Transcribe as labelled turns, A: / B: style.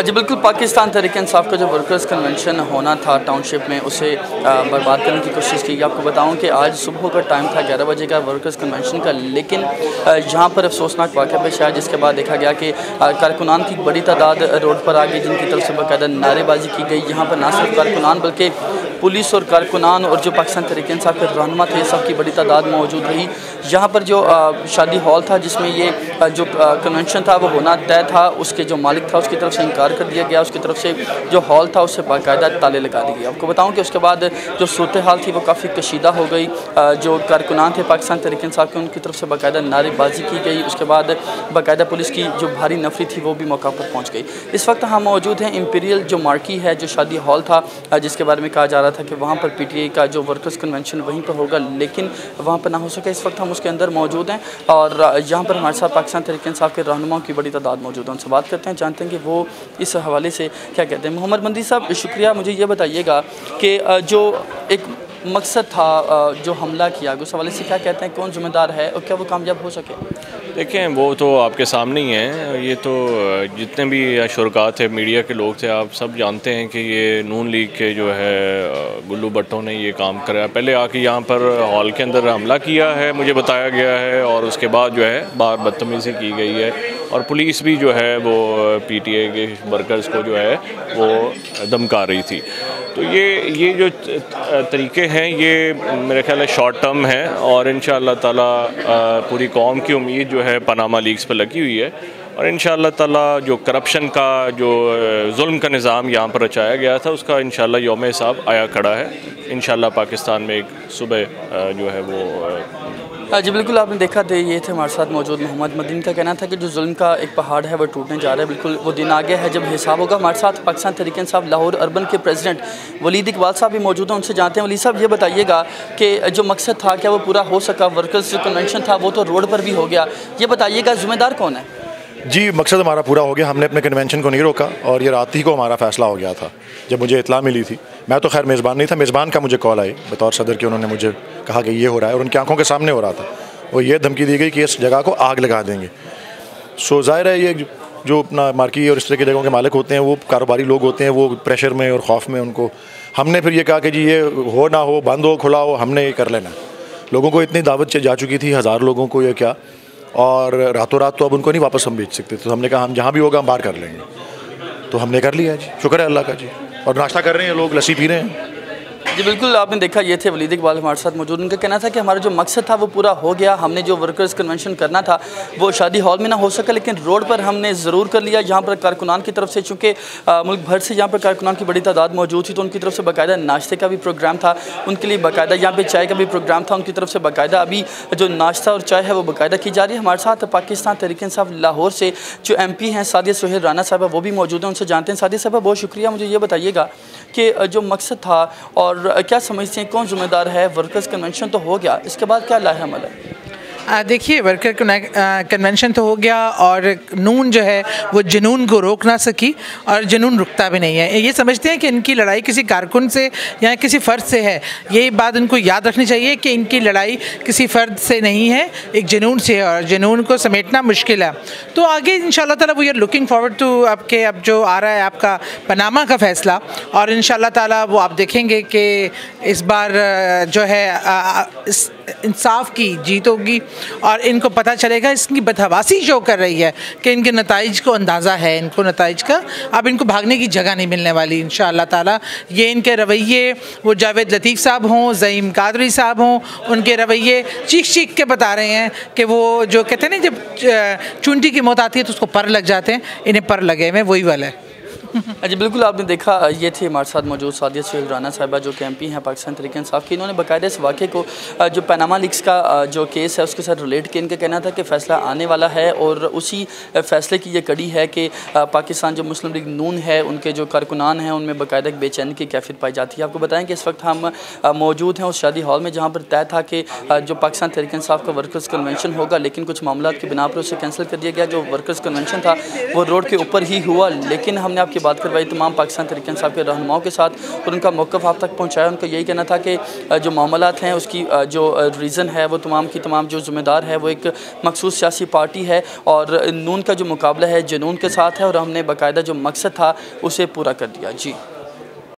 A: جی بالکل پاکستان تحریک انصاف کا جو ورکرز کنونشن ہونا تھا ٹاؤن شپ میں، اسے برباد کرنے کی کوشش کی۔ آپ کو بتاؤں کہ آج صبح کا ٹائم تھا، گیارہ بجے کا ورکرز کنونشن کا، لیکن یہاں پر افسوسناک واقعہ پیش آیا، جس کے بعد دیکھا گیا کہ کارکنان کی بڑی تعداد روڈ پر آ گئی جن کی طرف سے باقاعدہ نعرے بازی کی گئی۔ یہاں پر نہ صرف کارکنان، بلکہ پولیس اور کارکنان اور جو پاکستان تحریک انصاف کے رہنما تھے، سب کی بڑی تعداد موجود رہی۔ یہاں پر جو شادی ہال تھا، جس میں یہ جو کنونشن تھا، وہ ہونا طے تھا۔ اس کے جو مالک تھا، اس کی طرف سے انکار کر دیا گیا، اس کی طرف سے جو ہال تھا، اس سے باقاعدہ تالے لگا دی گئی آپ کو بتاؤں کہ اس کے بعد جو صورت حال تھی، وہ کافی کشیدہ ہو گئی۔ جو کارکنان تھے، پاکستان تحریک انصاف کے، ان کی طرف سے باقاعدہ نعرے بازی کی گئی۔ اس کے بعد باقاعدہ پولیس کی جو بھاری نفری تھی، وہ بھی موقع پر پہنچ گئی۔ اس وقت ہم موجود ہیں امپیریل جو مارکی ہے، جو شادی ہال تھا جس کے بارے میں کہا جا رہا تھا کہ وہاں پر پی ٹی اے کا جو ورکرز کنونشن وہیں پر ہوگا، لیکن وہاں پر نہ ہو سکے اس وقت ہم اس کے اندر موجود ہیں اور یہاں پر ہمارے ساتھ پاکستان تحریک انصاف کے رہنماؤں کی بڑی تعداد موجود ہے ان سے بات کرتے ہیں، جانتے ہیں کہ وہ اس حوالے سے کیا کہتے ہیں؟ محمد مندی صاحب، شکریہ، مجھے یہ بتائیے گا کہ جو ایک مقصد تھا جو حملہ کیا، اس حوالے سے کیا کہتے ہیں؟ کون ذمہ دار ہے اور کیا وہ کامیاب ہو سکے؟
B: دیکھیں، وہ تو آپ کے سامنے ہی ہیں۔ یہ تو جتنے بھی شرکا تھے، میڈیا کے لوگ تھے، آپ سب جانتے ہیں کہ یہ نون لیگ کے جو ہے گلو بٹوں نے یہ کام کرا۔ پہلے آ کے یہاں پر ہال کے اندر حملہ کیا ہے، مجھے بتایا گیا ہے، اور اس کے بعد جو ہے باہر بدتمیزی کی گئی ہے۔ اور پولیس بھی جو ہے وہ پی ٹی اے کے ورکرز کو جو ہے وہ دمکا رہی تھی۔ تو یہ یہ جو طریقے ہیں، یہ میرے خیال ہے شارٹ ٹرم ہیں اور ان شاء اللہ تعالیٰ پوری قوم کی امید جو ہے پناما لیگز پہ لگی ہوئی ہے۔ اور ان شاء اللہ تعالیٰ جو کرپشن کا جو ظلم کا نظام یہاں پر رچایا گیا تھا، اس کا ان شاء اللہ یوم حساب آیا کھڑا ہے۔ ان شاء اللہ پاکستان میں ایک صبح جو ہے وہ ہاں
A: جی بالکل آپ نے دیکھا تھے یہ تھے ہمارے ساتھ موجود محمد مدین کا کہنا تھا کہ جو ظلم کا ایک پہاڑ ہے، وہ ٹوٹنے جا رہا ہے۔ بالکل وہ دن آگے ہے، جب حساب ہوگا ہمارے ساتھ پاکستان تحریک صاحب لاہور اربن کے پریزیڈنٹ ولید اقبال صاحب بھی موجود ہیں، ان سے جانتے ہیں۔ ولید صاحب، یہ بتائیے گا کہ جو مقصد تھا، کیا وہ پورا ہو سکا؟ ورکرز جو کنونشن تھا، وہ تو روڈ پر بھی ہو گیا۔ یہ بتائیے گا، ذمہ دار کون ہے؟
C: جی مقصد ہمارا پورا ہو گیا۔ ہم نے اپنے کنونشن کو نہیں روکا اور یہ رات ہی کو ہمارا فیصلہ ہو گیا تھا۔ جب مجھے اطلاع ملی تھی۔ میں تو خیر میزبان نہیں تھا، میزبان کا مجھے کال آئی بطور صدر کے انہوں نے مجھے کہا کہ یہ ہو رہا ہے اور ان کی آنکھوں کے سامنے ہو رہا تھا۔ وہ یہ دھمکی دی گئی کہ اس جگہ کو آگ لگا دیں گے۔ سو ظاہر ہے، یہ جو اپنا مارکی اور اس طرح کی جگہوں کے مالک ہوتے ہیں، وہ کاروباری لوگ ہوتے ہیں، وہ پریشر میں اور خوف میں ان کو۔ ہم نے پھر یہ کہا کہ جی یہ ہو نہ ہو، بند ہو، کھلا ہو، ہم نے یہ کر لینا۔ لوگوں کو اتنی دعوت جا چکی تھی، ہزار لوگوں کو یہ کیا۔ اور راتوں رات تو اب ان کو نہیں واپس ہم بیچ سکتے۔ تو ہم نے کہا، ہم جہاں بھی ہوگا، ہم باہر کر لیں گے۔ تو ہم نے کر لیا جی۔ شکر ہے اللہ کا جی۔ اور ناشتہ کر رہے ہیں لوگ لسی پی رہے ہیں۔
A: جی بالکل، آپ نے دیکھا، یہ تھے ولید اقبال ہمارے ساتھ موجود۔ ان کا کہنا تھا کہ ہمارا جو مقصد تھا وہ پورا ہو گیا، ہم نے جو ورکرز کنونشن کرنا تھا وہ شادی ہال میں نہ ہو سکا، لیکن روڈ پر ہم نے ضرور کر لیا۔ جہاں پر کارکنان کی طرف سے، چونکہ ملک بھر سے یہاں پر کارکنان کی بڑی تعداد موجود تھی، تو ان کی طرف سے باقاعدہ ناشتے کا بھی پروگرام تھا۔ ان کے لیے باقاعدہ یہاں پہ چائے کا بھی پروگرام تھا، ان کی طرف سے باقاعدہ ابھی جو ناشتہ اور چائے ہے وہ باقاعدہ کی جا رہی ہے۔ ہمارے ساتھ پاکستان تحریک صاحب لاہور سے جو ایم پی ہیں، سعدیہ سہیل رانا صاحبہ، وہ بھی موجود ہیں، ان سے جانتے ہیں۔ سعدیہ صاحبہ، بہت شکریہ، مجھے یہ بتائیے گا کہ جو مقصد تھا اور کیا سمجھتے ہیں کون ذمہ دار ہے ورکرز کنونشن تو ہو گیا، اس کے بعد کیا لاہ عمل ہے؟
D: دیکھیے، ورکر کنونشن تو ہو گیا اور نون جو ہے، وہ جنون کو روک نہ سکی اور جنون رکتا بھی نہیں ہے۔ یہ سمجھتے ہیں کہ ان کی لڑائی کسی کارکن سے یا کسی فرد سے ہے۔ یہی بات ان کو یاد رکھنی چاہیے کہ ان کی لڑائی کسی فرد سے نہیں ہے، ایک جنون سے ہے اور جنون کو سمیٹنا مشکل ہے۔ تو آگے ان شاء اللہ تعالیٰ وہ آر لکنگ فارورڈ ٹو آپ کے، اب جو آ رہا ہے، آپ کا پناما کا فیصلہ۔ اور ان شاء اللہ تعالیٰ وہ آپ دیکھیں گے کہ اس بار جو ہے انصاف کی جیت ہوگی اور ان کو پتہ چلے گا اس کی بدہواسی جو کر رہی ہے کہ ان کے نتائج کو اندازہ ہے، ان کو نتائج کا۔ اب ان کو بھاگنے کی جگہ نہیں ملنے والی ان شاء اللہ تعالیٰ۔ یہ ان کے رویے، وہ جاوید لطیف صاحب ہوں، زعیم قادری صاحب ہوں، ان کے رویے چیخ چیخ کے بتا رہے ہیں کہ وہ جو کہتے ہیں نا، جب چونٹی کی موت آتی ہے تو اس کو پر لگ جاتے ہیں، انہیں پر لگے ہوئے، وہی والا ہے۔
A: جی بالکل آپ نے دیکھا، یہ تھے ہمارے ساتھ موجود سعودیہ سہیل رانا صاحبہ جو کہ ایم پی ہیں، پاکستان تحریک انصاف کی انہوں نے باقاعدہ اس واقعے کو، جو پیناما لیکس کا، جو کیس ہے، اس کے ساتھ ریلیٹ کیا۔ ان کا کہنا تھا کہ فیصلہ آنے والا ہے اور اسی فیصلے کی یہ کڑی ہے کہ، پاکستان جو مسلم لیگ نون ہے، ان کے جو کارکنان ہیں، ان میں باقاعدہ ایک بے چینی کی کیفیت پائی جاتی ہے۔ آپ کو بتائیں کہ اس وقت ہم موجود ہیں اس شادی ہال میں، جہاں پر طے تھا کہ جو پاکستان تحریک انصاف کا ورکرز کنونشن ہوگا، لیکن کچھ معاملات کی بنا پر اسے کینسل کر دیا گیا۔ جو ورکرز کنونشن تھا، وہ روڈ کے اوپر ہی ہوا، لیکن ہم نے آپ کی بات بات کروائی تمام پاکستان تحریک انصاف کے رہنماؤں کے ساتھ اور ان کا موقف آپ تک پہنچایا، ان کا یہی کہنا تھا کہ جو معاملات ہیں، اس کی جو ریزن ہے، وہ تمام کی تمام جو ذمہ دار ہے، وہ ایک مخصوص سیاسی پارٹی ہے اور نون کا جو مقابلہ ہے، جنون کے ساتھ ہے اور ہم نے باقاعدہ جو مقصد تھا، اسے پورا کر دیا۔ جی۔